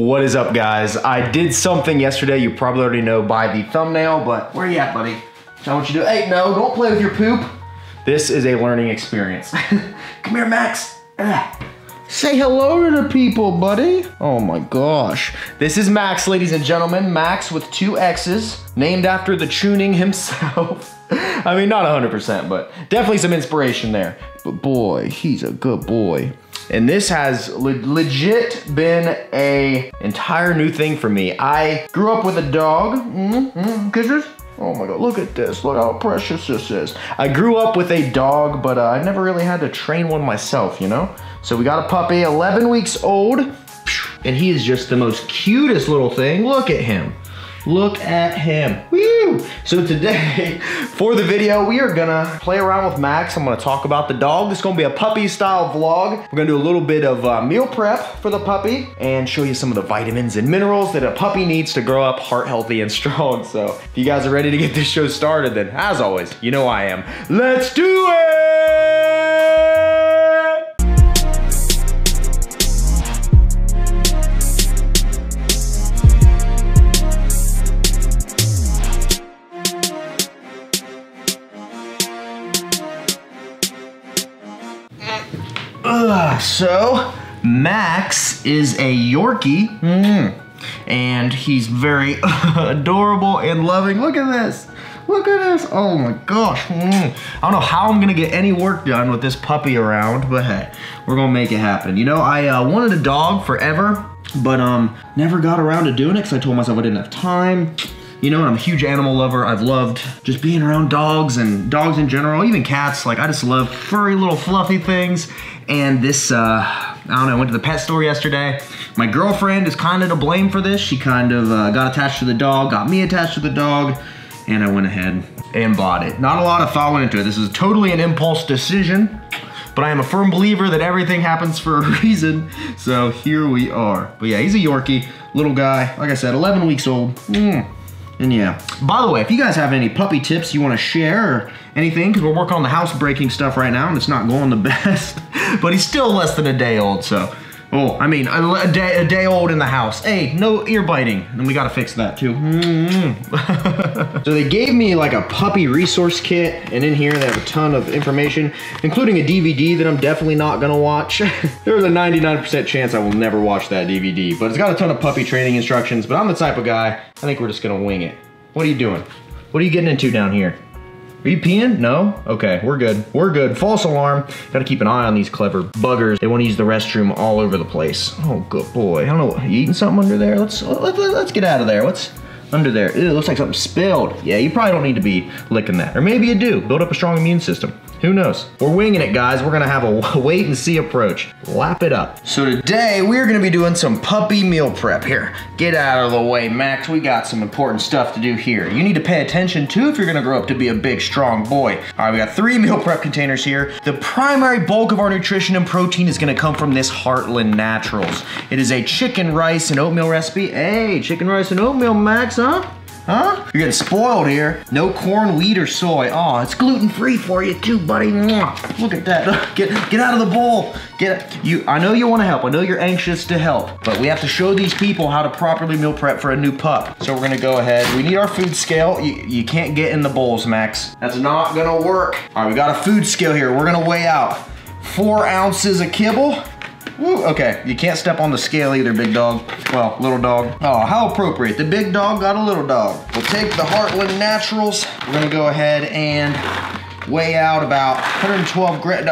What is up guys? I did something yesterday you probably already know by the thumbnail, but where are you at buddy? I want you do. Hey, no, don't play with your poop. This is a learning experience. Come here, Max. Ah. Say hello to the people, buddy. Oh my gosh. This is Max, ladies and gentlemen. Max with two X's, named after the tuning himself. I mean, not 100%, but definitely some inspiration there. But boy, he's a good boy. And this has le legit been a entire new thing for me. I grew up with a dog. Mm -hmm. Kisses? Oh my God, look at this. Look how precious this is. I grew up with a dog, but uh, I never really had to train one myself, you know? So we got a puppy, 11 weeks old, and he is just the most cutest little thing. Look at him. Look at him. Woo! So today, for the video, we are gonna play around with Max. I'm gonna talk about the dog. This is gonna be a puppy style vlog. We're gonna do a little bit of uh, meal prep for the puppy and show you some of the vitamins and minerals that a puppy needs to grow up heart healthy and strong. So if you guys are ready to get this show started, then as always, you know I am. Let's do it! So, Max is a Yorkie. Mm. And he's very adorable and loving. Look at this. Look at this. Oh my gosh. Mm. I don't know how I'm gonna get any work done with this puppy around, but hey, we're gonna make it happen. You know, I uh, wanted a dog forever, but um, never got around to doing it because I told myself I didn't have time. You know, I'm a huge animal lover. I've loved just being around dogs and dogs in general, even cats. Like, I just love furry little fluffy things. And this, uh, I don't know, I went to the pet store yesterday. My girlfriend is kind of to blame for this. She kind of uh, got attached to the dog, got me attached to the dog, and I went ahead and bought it. Not a lot of thought went into it. This is totally an impulse decision, but I am a firm believer that everything happens for a reason. So here we are. But yeah, he's a Yorkie, little guy. Like I said, 11 weeks old. Mm. And yeah. By the way, if you guys have any puppy tips you want to share or anything, because we're working on the housebreaking stuff right now and it's not going the best, but he's still less than a day old, so. Oh, I mean, a, day, a day old in the house. Hey, no ear biting. And we gotta fix that too. Mm -hmm. so they gave me like a puppy resource kit, and in here they have a ton of information, including a DVD that I'm definitely not gonna watch. There's a 99% chance I will never watch that DVD, but it's got a ton of puppy training instructions, but I'm the type of guy, I think we're just gonna wing it. What are you doing? What are you getting into down here? Are you peeing? No? Okay, we're good. We're good. False alarm. Gotta keep an eye on these clever buggers. They wanna use the restroom all over the place. Oh, good boy. I don't know, what, you eating something under there? Let's, let, let, let's get out of there. Let's, under there. Ew, it looks like something spilled. Yeah, you probably don't need to be licking that. Or maybe you do. Build up a strong immune system. Who knows? We're winging it, guys. We're gonna have a wait and see approach. Lap it up. So today, we're gonna be doing some puppy meal prep. Here, get out of the way, Max. We got some important stuff to do here. You need to pay attention too if you're gonna grow up to be a big, strong boy. All right, we got three meal prep containers here. The primary bulk of our nutrition and protein is gonna come from this Heartland Naturals. It is a chicken, rice, and oatmeal recipe. Hey, chicken, rice, and oatmeal, Max, huh? Huh? You're getting spoiled here. No corn, wheat, or soy. Oh, it's gluten-free for you too, buddy. Look at that. Get get out of the bowl. Get you. I know you want to help. I know you're anxious to help, but we have to show these people how to properly meal prep for a new pup. So we're gonna go ahead. We need our food scale. You, you can't get in the bowls, Max. That's not gonna work. All right, we got a food scale here. We're gonna weigh out four ounces of kibble. Woo, okay, you can't step on the scale either, big dog. Well, little dog. Oh, how appropriate. The big dog got a little dog. We'll take the Heartland Naturals. We're gonna go ahead and weigh out about 112 grams.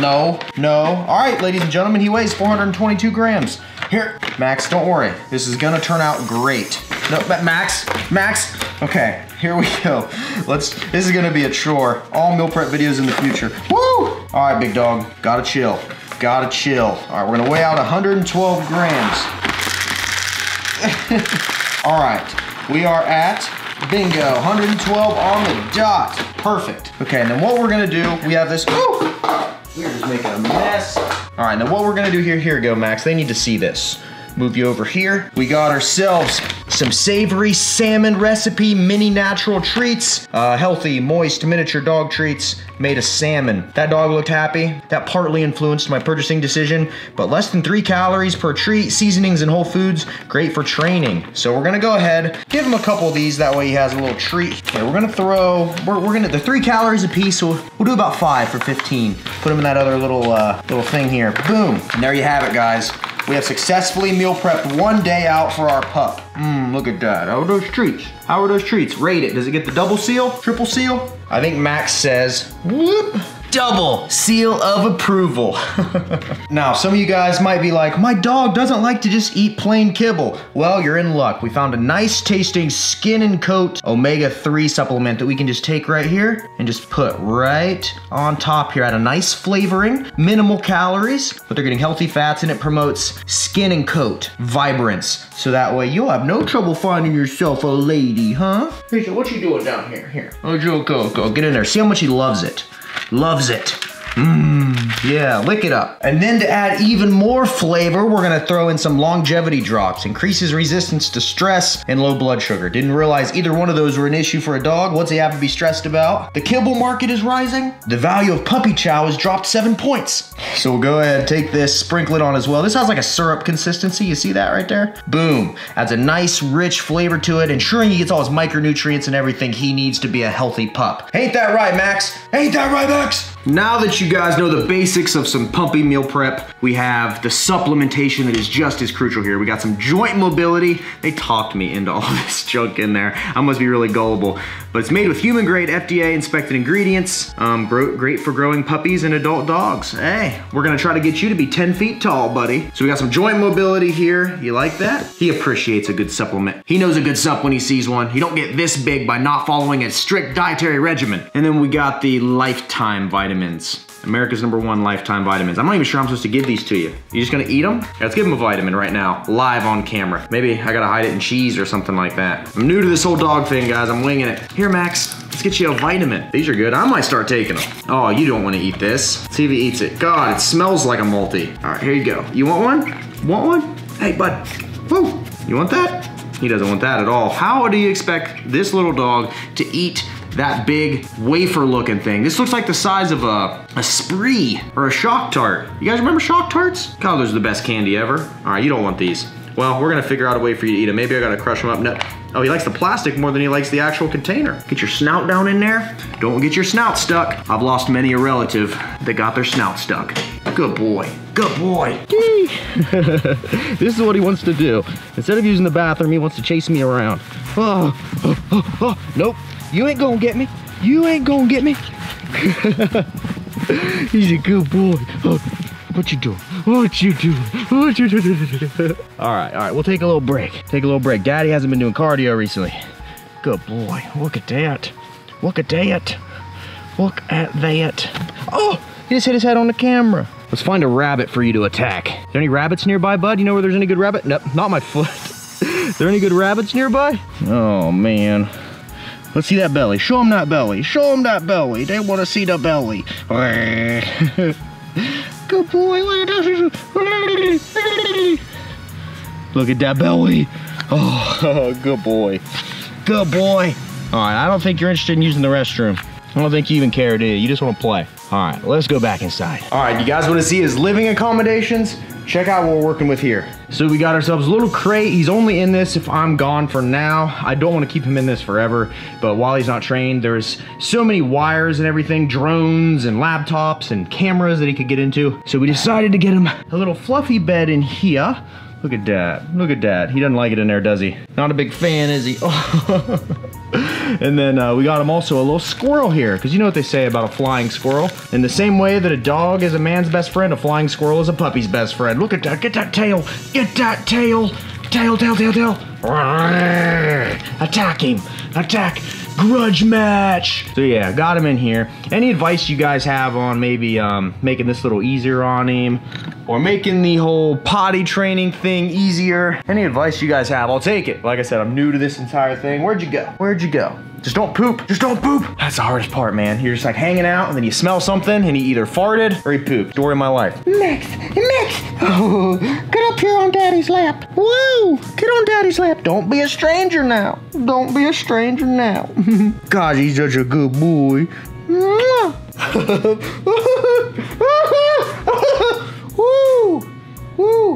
No, no. All right, ladies and gentlemen, he weighs 422 grams. Here, Max, don't worry. This is gonna turn out great. No, Max, Max. Okay, here we go. Let's, this is gonna be a chore. All meal prep videos in the future. Woo! All right, big dog, gotta chill. Gotta chill. All right, we're gonna weigh out 112 grams. All right, we are at bingo, 112 on the dot. Perfect. Okay, and then what we're gonna do, we have this, we're just making a mess. All right, now what we're gonna do here, here go, Max. They need to see this. Move you over here. We got ourselves some savory salmon recipe mini natural treats. Uh, healthy, moist, miniature dog treats made of salmon. That dog looked happy. That partly influenced my purchasing decision, but less than three calories per treat, seasonings and whole foods, great for training. So we're gonna go ahead, give him a couple of these, that way he has a little treat. Okay, we're gonna throw, we're, we're gonna, they're three calories a piece, so we'll do about five for 15. Put them in that other little, uh, little thing here. Boom, and there you have it, guys. We have successfully meal prepped one day out for our pup. Mmm, look at that. How are those treats? How are those treats? Rate it. Does it get the double seal? Triple seal? I think Max says, whoop, double seal of approval. now, some of you guys might be like, my dog doesn't like to just eat plain kibble. Well, you're in luck. We found a nice tasting skin and coat omega-3 supplement that we can just take right here and just put right on top here. Add a nice flavoring, minimal calories, but they're getting healthy fats and it promotes skin and coat, vibrance. So that way you'll have no trouble finding yourself a lady, huh? Hey, what you doing down here? Here. Oh, Joe, go, go, get in there. See how much he loves it. Loves it. Mmm, yeah, lick it up. And then to add even more flavor, we're gonna throw in some longevity drops. Increases resistance to stress and low blood sugar. Didn't realize either one of those were an issue for a dog. What's he have to be stressed about? The kibble market is rising. The value of puppy chow has dropped seven points. So we'll go ahead, and take this, sprinkle it on as well. This has like a syrup consistency. You see that right there? Boom. Adds a nice, rich flavor to it, ensuring he gets all his micronutrients and everything he needs to be a healthy pup. Ain't that right, Max? Ain't that right, Max? Now that you guys know the basics of some puppy meal prep, we have the supplementation that is just as crucial here. We got some joint mobility. They talked me into all this junk in there. I must be really gullible. But it's made with human grade FDA inspected ingredients. Um, great for growing puppies and adult dogs. Hey, we're gonna try to get you to be 10 feet tall, buddy. So we got some joint mobility here. You like that? He appreciates a good supplement. He knows a good sup when he sees one. You don't get this big by not following a strict dietary regimen. And then we got the lifetime vitamins. America's number one lifetime vitamins. I'm not even sure I'm supposed to give these to you. You just gonna eat them? Let's give him a vitamin right now, live on camera. Maybe I gotta hide it in cheese or something like that. I'm new to this whole dog thing, guys. I'm winging it. Here, Max, let's get you a vitamin. These are good. I might start taking them. Oh, you don't wanna eat this. Let's see if he eats it. God, it smells like a multi. All right, here you go. You want one? Want one? Hey, bud. Woo. You want that? He doesn't want that at all. How do you expect this little dog to eat that big wafer looking thing. This looks like the size of a, a spree or a shock tart. You guys remember shock tarts? God, those are the best candy ever. All right, you don't want these. Well, we're gonna figure out a way for you to eat them. Maybe I gotta crush them up. No. Oh, he likes the plastic more than he likes the actual container. Get your snout down in there. Don't get your snout stuck. I've lost many a relative that got their snout stuck. Good boy. Good boy. this is what he wants to do. Instead of using the bathroom, he wants to chase me around. Oh, oh, oh, oh. nope. You ain't gonna get me. You ain't gonna get me. He's a good boy. Oh, what you doing? What you doing? What you doing? all right, all right. We'll take a little break. Take a little break. Daddy hasn't been doing cardio recently. Good boy. Look at that. Look at that. Look at that. Oh, he just hit his head on the camera. Let's find a rabbit for you to attack. Is there any rabbits nearby, bud? You know where there's any good rabbit? Nope, not my foot. Is there any good rabbits nearby? Oh, man. Let's see that belly. Show them that belly. Show them that belly. They want to see the belly. Good boy. Look at that. Belly. Oh, good boy. Good boy. All right, I don't think you're interested in using the restroom. I don't think you even care, do you? You just want to play. All right, let's go back inside. All right, you guys want to see his living accommodations? Check out what we're working with here. So we got ourselves a little crate. He's only in this if I'm gone for now. I don't want to keep him in this forever, but while he's not trained, there's so many wires and everything, drones and laptops and cameras that he could get into. So we decided to get him a little fluffy bed in here. Look at that. Look at that. He doesn't like it in there, does he? Not a big fan, is he? and then uh, we got him also a little squirrel here, because you know what they say about a flying squirrel. In the same way that a dog is a man's best friend, a flying squirrel is a puppy's best friend. Look at that. Get that tail. Get that tail. Tail, tail, tail, tail. Attack him. Attack. Grudge match. So yeah, got him in here. Any advice you guys have on maybe um, making this a little easier on him? Or making the whole potty training thing easier. Any advice you guys have, I'll take it. Like I said, I'm new to this entire thing. Where'd you go? Where'd you go? Just don't poop. Just don't poop. That's the hardest part, man. You're just like hanging out and then you smell something and he either farted or he pooped. Story of my life. Max, Max, oh, get up here on Daddy's lap. Woo, get on Daddy's lap. Don't be a stranger now. Don't be a stranger now. God, he's such a good boy.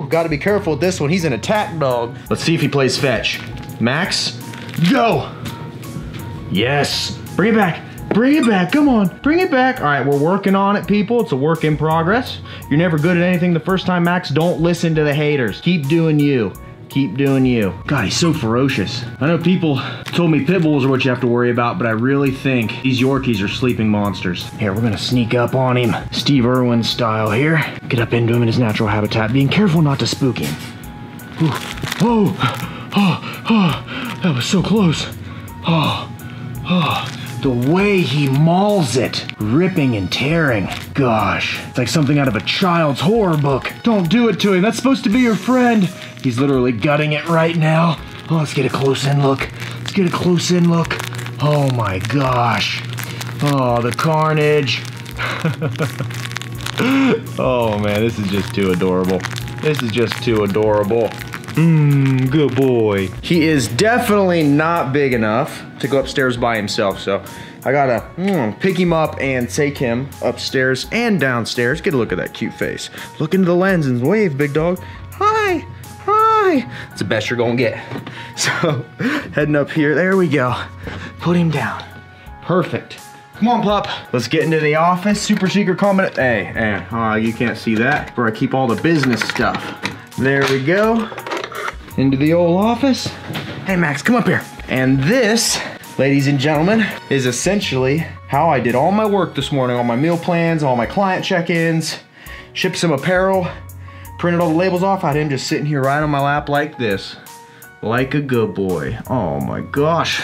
Got to be careful with this one. He's an attack dog. Let's see if he plays fetch. Max, go. Yes. Bring it back. Bring it back. Come on. Bring it back. All right, we're working on it, people. It's a work in progress. You're never good at anything the first time, Max. Don't listen to the haters. Keep doing you. Keep doing you. God, he's so ferocious. I know people told me pit bulls are what you have to worry about, but I really think these Yorkies are sleeping monsters. Here, we're gonna sneak up on him, Steve Irwin style here. Get up into him in his natural habitat, being careful not to spook him. Ooh. Oh, oh, oh, that was so close. Oh, oh. The way he mauls it, ripping and tearing. Gosh, it's like something out of a child's horror book. Don't do it to him. That's supposed to be your friend. He's literally gutting it right now. Oh, let's get a close in look. Let's get a close in look. Oh my gosh. Oh, the carnage. oh man, this is just too adorable. This is just too adorable. Mmm, good boy. He is definitely not big enough to go upstairs by himself, so I gotta mm, pick him up and take him upstairs and downstairs. Get a look at that cute face. Look into the lens and wave, big dog. Hi, It's the best you're gonna get. So, heading up here, there we go. Put him down. Perfect. Come on, pup. Let's get into the office. Super secret comment. Hey, hey, oh, you can't see that. Where I keep all the business stuff. There we go. Into the old office. Hey, Max, come up here. And this, ladies and gentlemen, is essentially how I did all my work this morning, all my meal plans, all my client check-ins, shipped some apparel, printed all the labels off. I had him just sitting here right on my lap like this, like a good boy. Oh my gosh.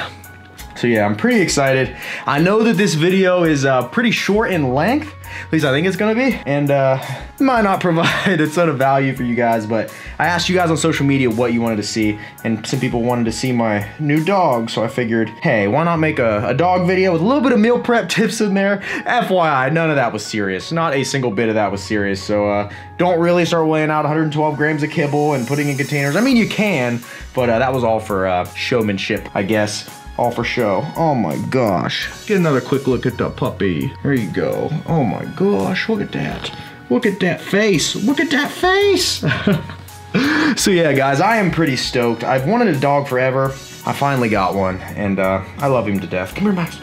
So yeah, I'm pretty excited. I know that this video is uh, pretty short in length, at least I think it's gonna be, and uh, might not provide a ton of value for you guys, but I asked you guys on social media what you wanted to see, and some people wanted to see my new dog, so I figured, hey, why not make a, a dog video with a little bit of meal prep tips in there? FYI, none of that was serious. Not a single bit of that was serious, so uh, don't really start weighing out 112 grams of kibble and putting in containers. I mean, you can, but uh, that was all for uh, showmanship, I guess all for show. Oh my gosh. Get another quick look at the puppy. There you go. Oh my gosh, look at that. Look at that face. Look at that face. so yeah, guys, I am pretty stoked. I've wanted a dog forever. I finally got one, and uh, I love him to death. Come here, Max.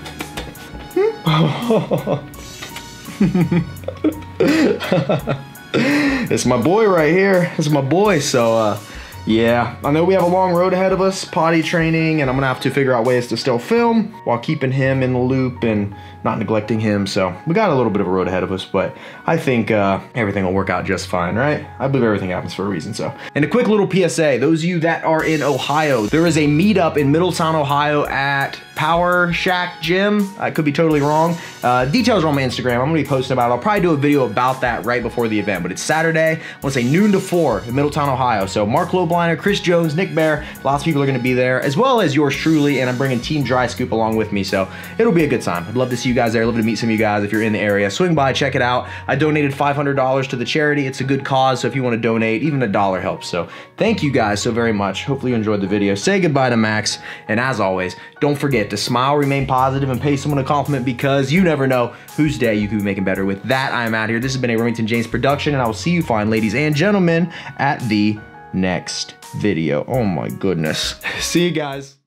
it's my boy right here. It's my boy, so uh, yeah, I know we have a long road ahead of us, potty training, and I'm gonna have to figure out ways to still film while keeping him in the loop and not neglecting him. So we got a little bit of a road ahead of us, but I think uh, everything will work out just fine, right? I believe everything happens for a reason, so. And a quick little PSA, those of you that are in Ohio, there is a meetup in Middletown, Ohio at Power Shack Gym. I could be totally wrong. Uh, details are on my Instagram. I'm gonna be posting about it. I'll probably do a video about that right before the event, but it's Saturday. I wanna say noon to four in Middletown, Ohio. So Marc Lobliner, Chris Jones, Nick Bare, lots of people are gonna be there, as well as yours truly, and I'm bringing Team Dry Scoop along with me, so it'll be a good time. I'd love to see you guys there. I'd love to meet some of you guys if you're in the area. Swing by, check it out. I donated $500 to the charity. It's a good cause, so if you wanna donate, even a dollar helps. So thank you guys so very much. Hopefully you enjoyed the video. Say goodbye to Max, and as always, don't forget to smile, remain positive, and pay someone a compliment because you never know whose day you could be making better. With that, I am out here. This has been a Remington James production, and I will see you fine, ladies and gentlemen, at the next video. Oh my goodness. See you guys.